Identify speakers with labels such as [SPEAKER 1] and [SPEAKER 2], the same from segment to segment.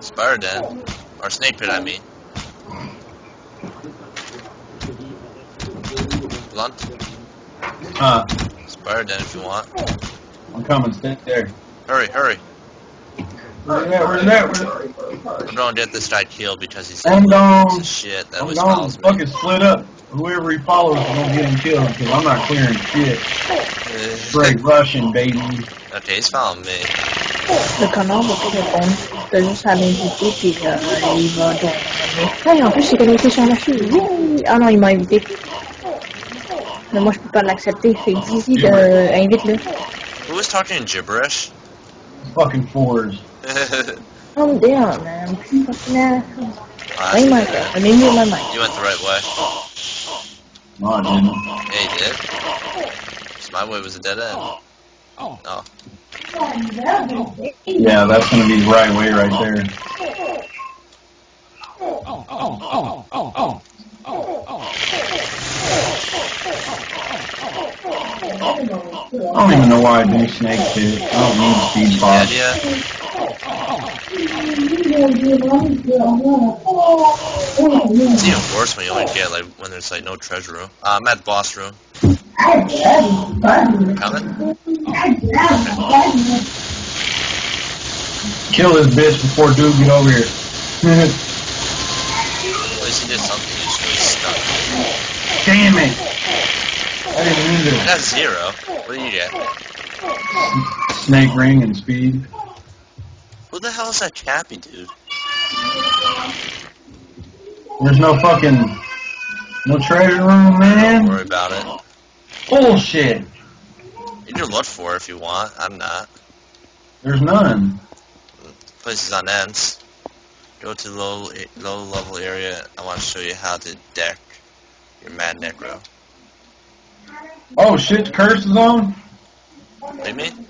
[SPEAKER 1] Spider Den. Or Snake Pit, I mean. Blunt.
[SPEAKER 2] Huh.
[SPEAKER 1] Spider Den if you want.
[SPEAKER 2] I'm coming. Stay there.
[SPEAKER 1] Hurry, hurry.
[SPEAKER 2] Where's that? Where's that? Where's
[SPEAKER 1] I'm gonna get this guy killed because he's
[SPEAKER 2] I'm gone.
[SPEAKER 1] shit that
[SPEAKER 2] I'm
[SPEAKER 1] always
[SPEAKER 2] gone. Fucking split up. Whoever he follows is gonna get him killed because I'm not clearing shit. Straight Russian, baby.
[SPEAKER 1] Okay, he's following me.
[SPEAKER 3] Le canard va plus répondre. T'as juste à l'inviter puis il va donc. Hey, en plus, il est connecté sur la machine. Oui! Ah non, il m'a invité. Mais moi, je peux pas l'accepter. Fait que Dizzy, de... invite-le.
[SPEAKER 1] Who was talking gibberish?
[SPEAKER 2] Fucking fours.
[SPEAKER 3] Calm down, man. Fucking ass.
[SPEAKER 1] Ah,
[SPEAKER 3] Why my God? I mean, you my mic.
[SPEAKER 1] You went the right way.
[SPEAKER 2] No, I didn't.
[SPEAKER 1] Yeah, you did. 'Cause my way was a dead end. Oh.
[SPEAKER 2] Yeah, that's gonna be the right way right there. I don't even know why I do snake pit. I don't need speed
[SPEAKER 1] Yeah,
[SPEAKER 2] box.
[SPEAKER 1] yeah. It's even worse when you only get like when there's like no treasure room. Uh, I'm at the boss room. Coming?
[SPEAKER 2] Kill this bitch before dude get over here.
[SPEAKER 1] At least he did something. He just really stuck.
[SPEAKER 2] Damn it! I didn't mean to.
[SPEAKER 1] got zero. What do you get?
[SPEAKER 2] Snake ring and speed.
[SPEAKER 1] Who the hell is that chappy dude?
[SPEAKER 2] There's no fucking no treasure room, man.
[SPEAKER 1] Don't
[SPEAKER 2] man.
[SPEAKER 1] worry about it.
[SPEAKER 2] Bullshit.
[SPEAKER 1] You can look for it if you want. I'm not.
[SPEAKER 2] There's none.
[SPEAKER 1] Places on ends. Go to low low level area. I want to show you how to deck your Mad Necro.
[SPEAKER 2] Oh shit, curse is on.
[SPEAKER 1] You mean?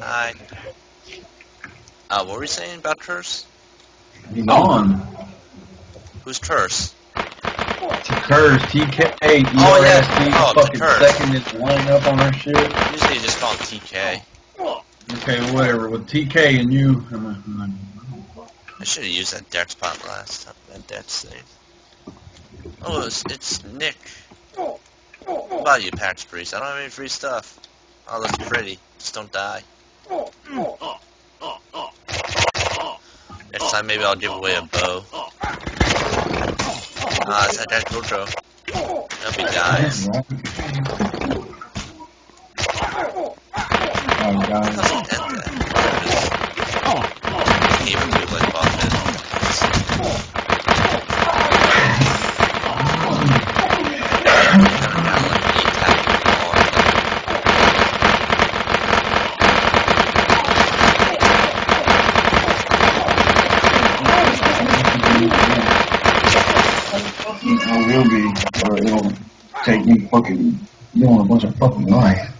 [SPEAKER 1] Hi. Uh, what were you saying about Curse?
[SPEAKER 2] He's on.
[SPEAKER 1] Who's Curse?
[SPEAKER 2] Oh, Curse, TK,
[SPEAKER 1] Oh, yeah. Oh,
[SPEAKER 2] fucking second is lining up on our shit.
[SPEAKER 1] Usually you just call him TK.
[SPEAKER 2] Okay, whatever. With TK and you, I'm I'm
[SPEAKER 1] I should have used that Dex spot last time. That Dex thing. Oh, it's, it's Nick. What about you, Pax Priest? I don't have any free stuff. Oh, that's pretty. Just don't die. Next time, maybe I'll give away a bow. Ah, it's that guy Kotro. Hope he dies. How's he dead then? Just gave him two like buffet.
[SPEAKER 2] I will or it'll take me fucking doing a bunch of fucking life.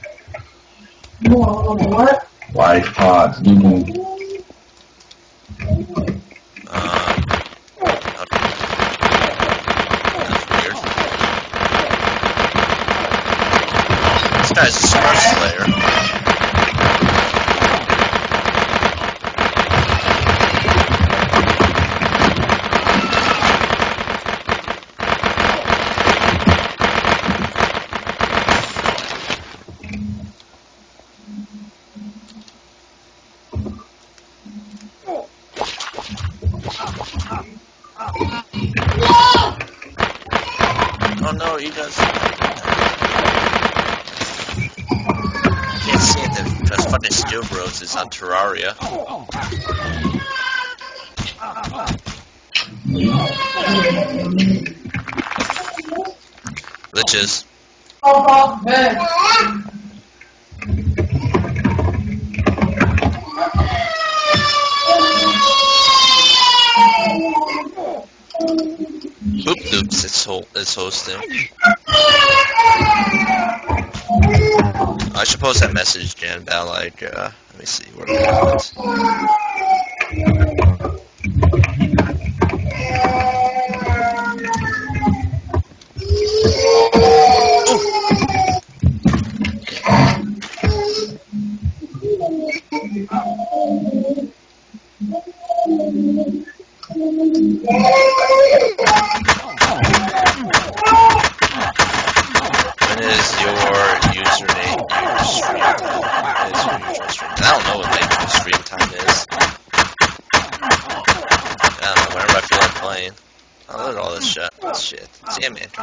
[SPEAKER 4] What?
[SPEAKER 2] Life pots, doing
[SPEAKER 1] Um. That's weird. This guy's a Star Slayer. Oh no, he does. Can't see it Steel is on Terraria. Liches. Oop, oops, it's, ho- it's hosting. I should post that message, Jan, about like, uh, let me see, where it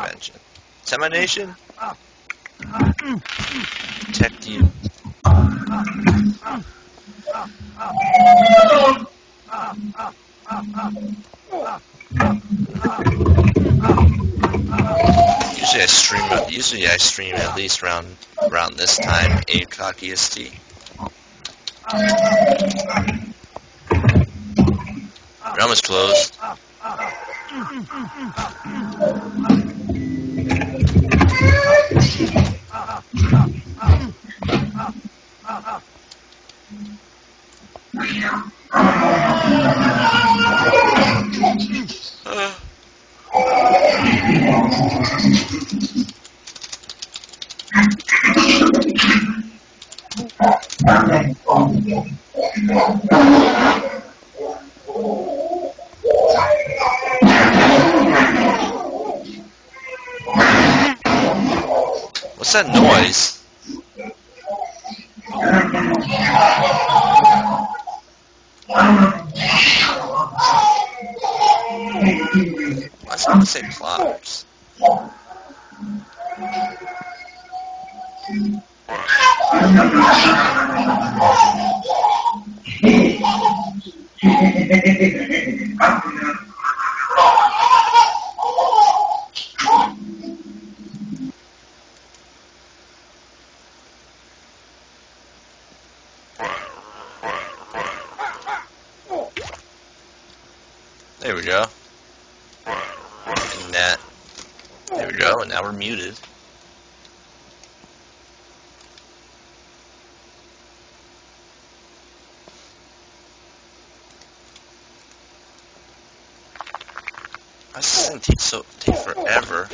[SPEAKER 1] Sandman convention. Semi Nation? Protect you. Usually I stream. Usually I stream at least around around this time, eight o'clock EST. We're almost closed. That noise? Why's it say plotters? There we go. And that. There we go, and now we're muted. This thing take so take forever?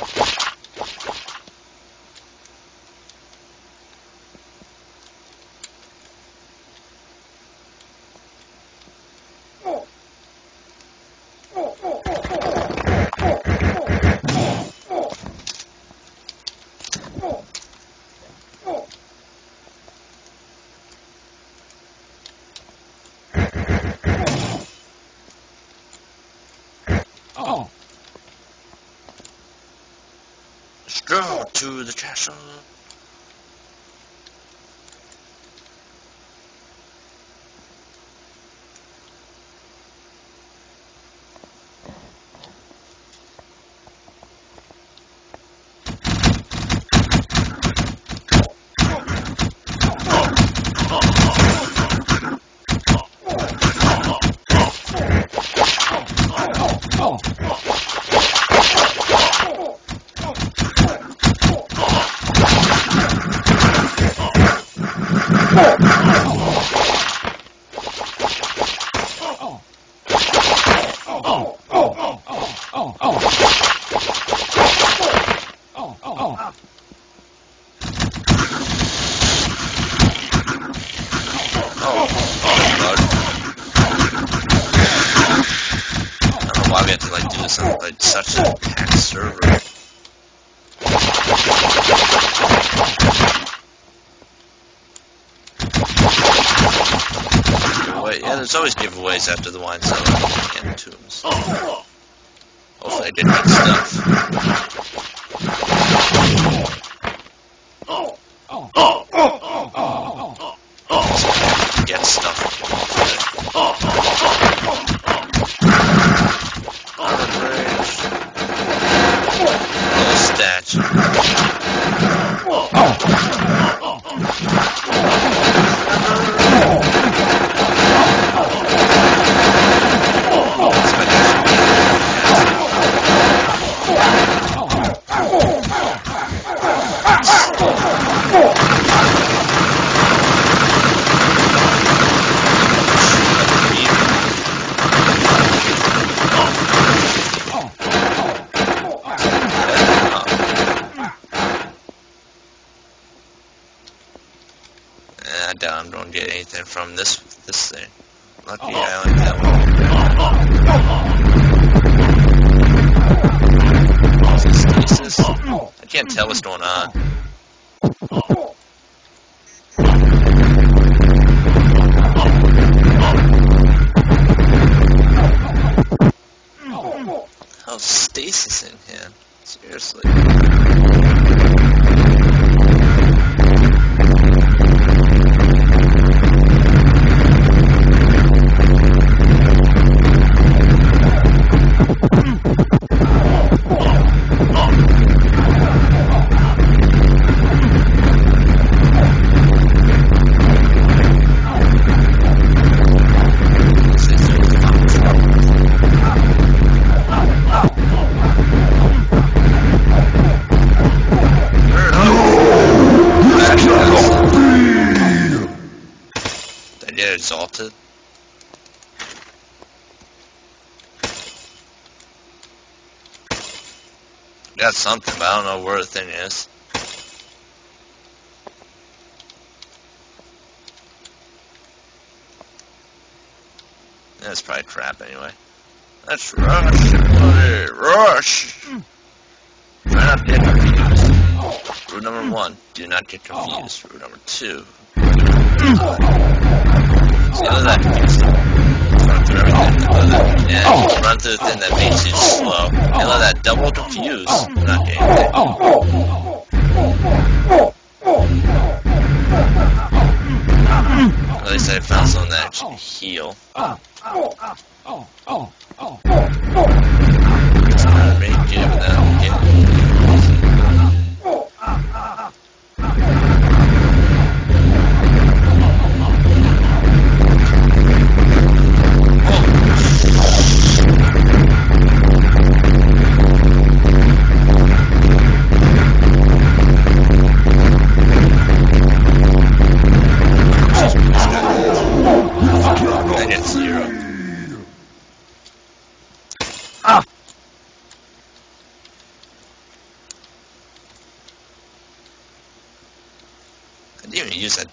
[SPEAKER 1] Go to the castle. Oh, oh, bug. I don't know why we have to like do this on like such a packed server. Giveaway. Yeah, there's always giveaways after the wine cellar and tombs. Hopefully I get good stuff. Get stuff. anything from this this uh, thing. Lucky oh. island that one. I can't tell what's going on. How's stasis in here? Seriously. Got something, but I don't know where the thing is. That's probably crap anyway. Let's rush, everybody, rush! Try not to get confused. Rule number one, do not get confused. Rule number two, than confused. Yeah, just run through the thing that makes you slow. And let that double confused. You're not getting anything. At least I found someone that actually heal. It's not really good without getting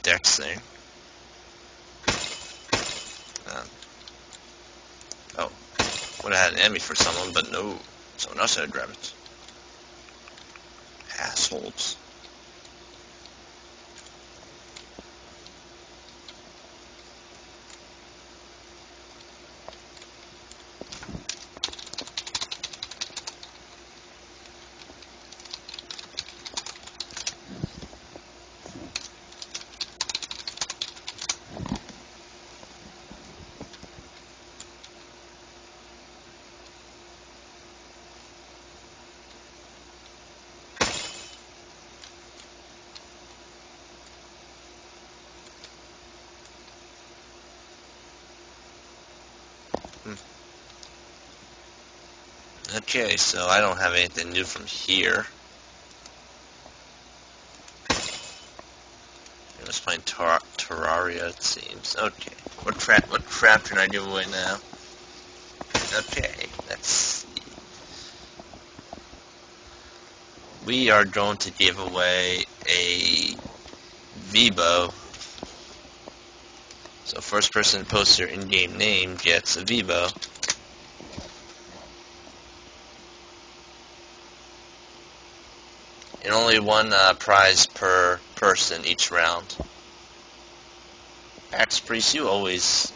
[SPEAKER 1] dex thing. Um, oh, would have had an enemy for someone, but no. Someone else had to grab it. Assholes. Okay, so I don't have anything new from here. Was playing Tar Terraria, it seems. Okay, what crap? What crap can I give away now? Okay, let's see. We are going to give away a Vibo. So first person to post their in-game name gets a Vibo. Only one uh, prize per person each round. Pax Priest, you always.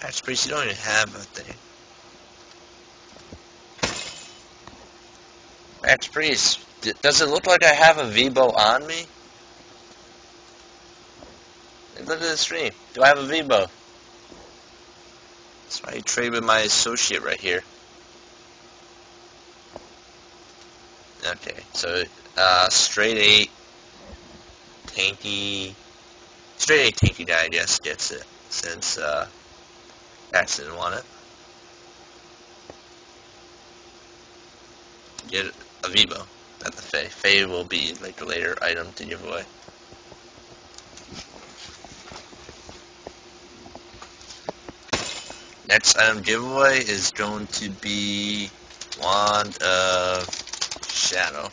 [SPEAKER 1] Pax Priest, you don't even have a thing. Pax Priest, does it look like I have a Vibo on me? Look at the stream. Do I have a Vibo? That's why I trade with my associate right here. Okay, so uh, straight eight, tanky, straight eight tanky guy, I guess, gets it since uh, Axe didn't want it. Get a Vibo at the Fae. Fae will be like a later item to give away. Next item giveaway is going to be Wand of Shadow.